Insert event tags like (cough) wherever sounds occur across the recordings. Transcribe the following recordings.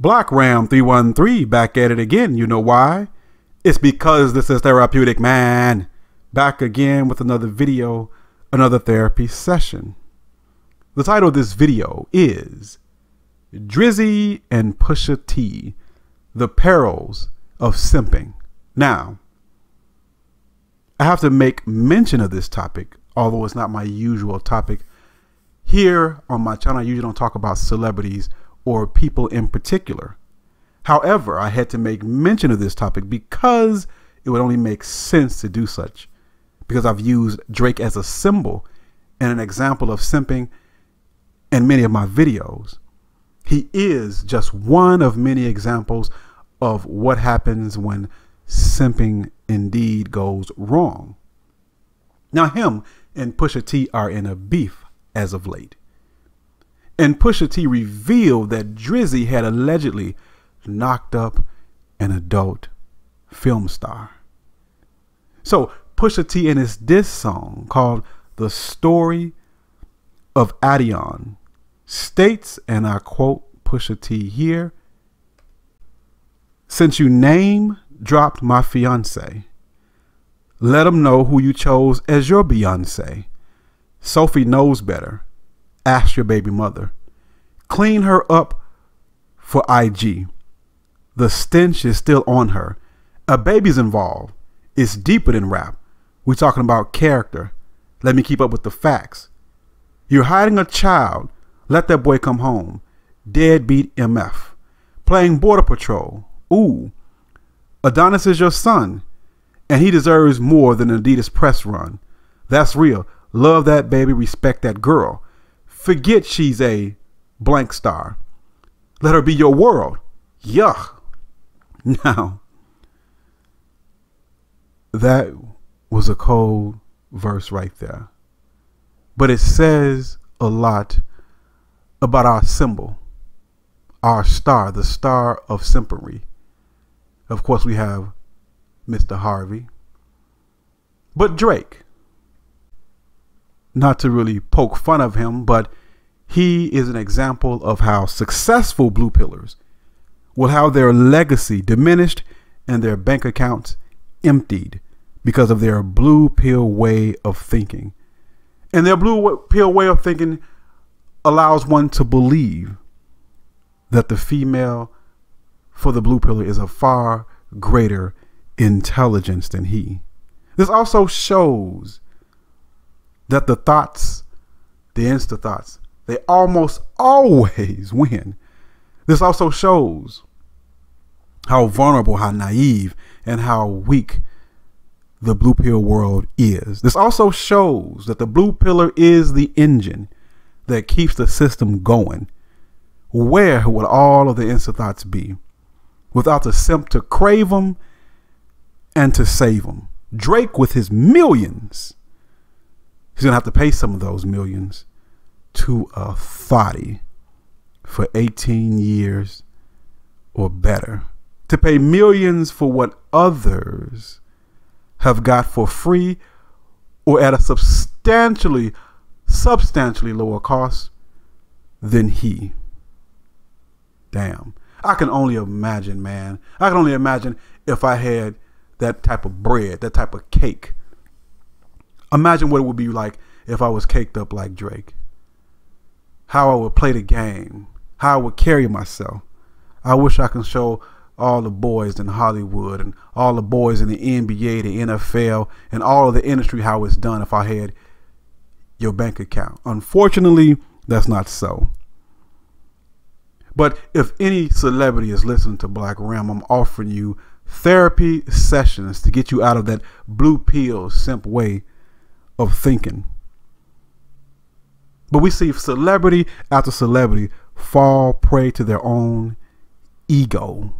Black Ram 313 back at it again. You know why? It's because this is therapeutic, man. Back again with another video, another therapy session. The title of this video is Drizzy and Pusha T, The Perils of Simping. Now, I have to make mention of this topic, although it's not my usual topic. Here on my channel, I usually don't talk about celebrities or people in particular. However, I had to make mention of this topic because it would only make sense to do such. Because I've used Drake as a symbol and an example of simping in many of my videos. He is just one of many examples of what happens when simping indeed goes wrong. Now, him and Pusha T are in a beef as of late and Pusha T revealed that Drizzy had allegedly knocked up an adult film star. So Pusha T in his diss song called The Story of Adidon states, and I quote Pusha T here, since you name dropped my fiance, let them know who you chose as your Beyonce. Sophie knows better. Ask your baby mother. Clean her up for IG. The stench is still on her. A baby's involved. It's deeper than rap. We're talking about character. Let me keep up with the facts. You're hiding a child. Let that boy come home. Deadbeat MF. Playing Border Patrol. Ooh. Adonis is your son. And he deserves more than an Adidas press run. That's real. Love that baby. Respect that girl. Forget she's a blank star. Let her be your world. Yuck. (laughs) Now, that was a cold verse right there. But it says a lot about our symbol, our star, the star of simpery. Of course, we have Mr. Harvey. But Drake, not to really poke fun of him, but he is an example of how successful blue pillars will have their legacy diminished and their bank accounts emptied because of their blue pill way of thinking. And their blue pill way of thinking allows one to believe that the female for the blue pillar is a far greater intelligence than he. This also shows that the thots, the insta thoughts, they almost always (laughs) win. This also shows how vulnerable, how naive, and how weak the blue pill world is. This also shows that the blue pillar is the engine that keeps the system going. Where would all of the insta thots be without the simp to crave them and to save them? Drake with his millions, he's going to have to pay some of those millions to a thotty for 18 years or better to pay millions for what others have got for free or at a substantially substantially lower cost than he. Damn. I can only imagine man. I can only imagine if i had that type of bread that type of cake. Imagine what it would be like if i was caked up like drake how I would play the game, how I would carry myself. I wish I can show all the boys in Hollywood and all the boys in the NBA, the NFL, and all of the industry how it's done if I had your bank account. Unfortunately, that's not so. But if any celebrity is listening to Black Ram, I'm offering you therapy sessions to get you out of that blue pill simp way of thinking. But we see celebrity after celebrity fall prey to their own ego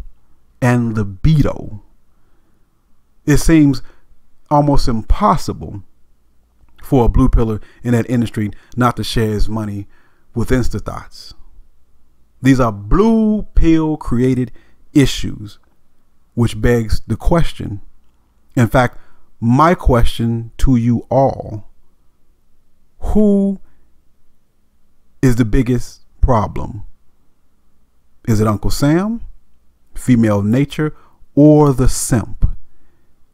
and libido. It seems almost impossible for a blue pillar in that industry not to share his money with Instathots. These are blue pill created issues, which begs the question. In fact, my question to you all who is the biggest problem? Is it Uncle Sam, female nature, or the simp?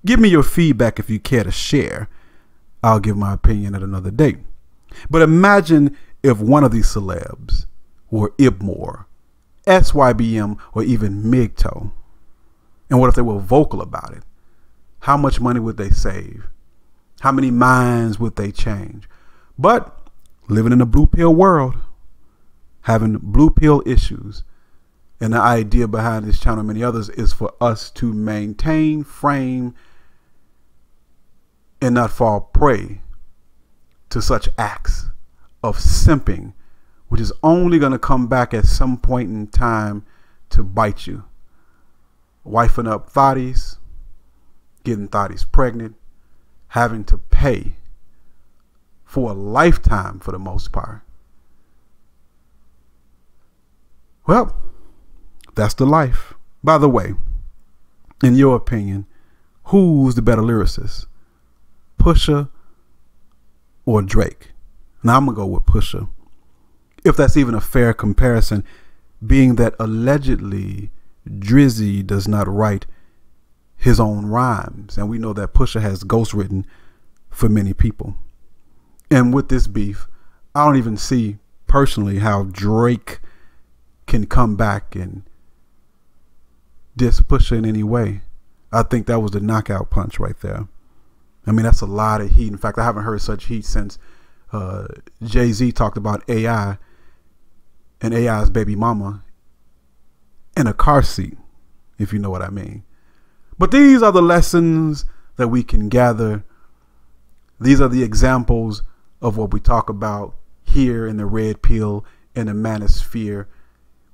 Give me your feedback if you care to share. I'll give my opinion at another date. But imagine if one of these celebs were IBMOR, SYBM, or even MGTOW. And what if they were vocal about it? How much money would they save? How many minds would they change? But living in a blue pill world, having blue pill issues, and the idea behind this channel and many others is for us to maintain, frame, and not fall prey to such acts of simping, which is only going to come back at some point in time to bite you. Wifing up thotties, getting thotties pregnant, having to pay for a lifetime for the most part. Well, that's the life. By the way, in your opinion, who's the better lyricist? Pusha or Drake? Now I'm going to go with Pusha. If that's even a fair comparison, being that allegedly Drizzy does not write his own rhymes. And we know that Pusha has ghostwritten for many people. And with this beef, I don't even see personally how Drake can come back and diss Pusha in any way. I think that was the knockout punch right there. I mean, that's a lot of heat. In fact, I haven't heard such heat since uh, Jay Z talked about AI and AI's baby mama in a car seat, if you know what I mean. But these are the lessons that we can gather. These are the examples of what we talk about here in the red pill in the manosphere.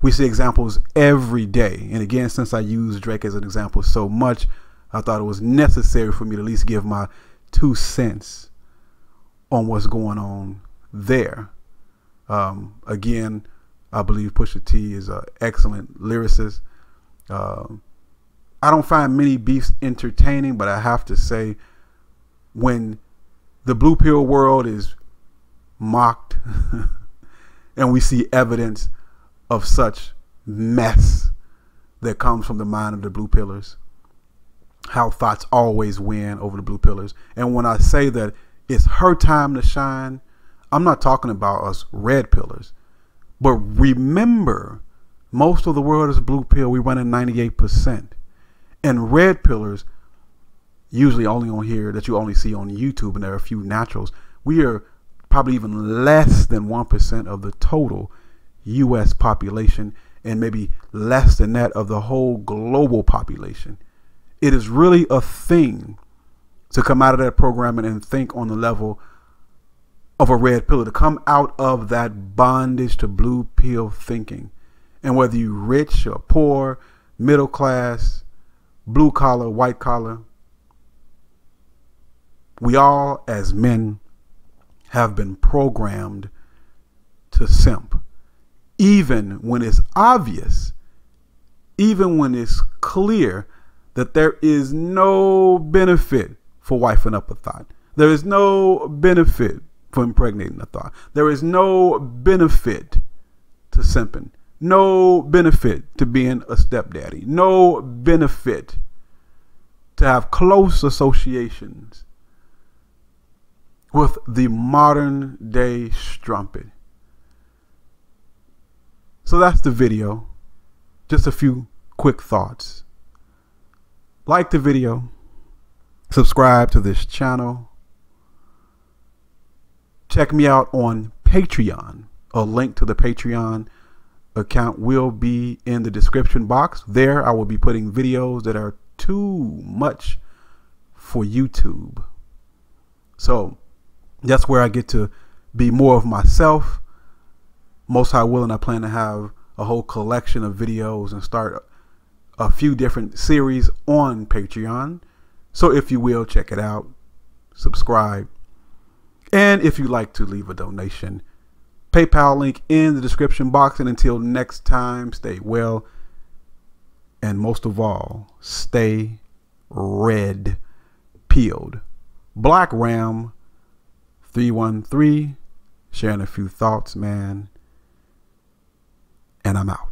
We see examples every day. And again, since I use Drake as an example so much, I thought it was necessary for me to at least give my two cents on what's going on there. Um, again, I believe Pusha T is an excellent lyricist. Um, I don't find many beefs entertaining, but I have to say, when the blue pill world is mocked (laughs) and we see evidence of such mess that comes from the mind of the blue pillars, how thots always win over the blue pillars. And when I say that it's her time to shine, I'm not talking about us red pillars. But remember, most of the world is blue pill. We run at 98%. And red pillars, usually only on here that you only see on YouTube, and there are a few naturals. We are probably even less than 1% of the total U.S. population, and maybe less than that of the whole global population. It is really a thing to come out of that programming and think on the level of a red pill, to come out of that bondage to blue pill thinking. And whether you're rich or poor, middle class, blue collar, white collar, we all as men have been programmed to simp. Even when it's obvious, even when it's clear that there is no benefit for wifing up a thot. There is no benefit for impregnating a thot. There is no benefit to simping no benefit to being a stepdaddy, no benefit to have close associations with the modern day strumpet. So that's the video. Just a few quick thoughts. Like the video, subscribe to this channel. Check me out on Patreon. A link to the Patreon account will be in the description box. There, I will be putting videos that are too much for YouTube. So that's where I get to be more of myself. Most high willing, I plan to have a whole collection of videos and start a few different series on Patreon. So if you will, check it out, subscribe. And if you'd like to leave a donation, PayPal link in the description box. And until next time, stay well. And most of all, stay red pilled. Black Ram 313, sharing a few thoughts, man. And I'm out.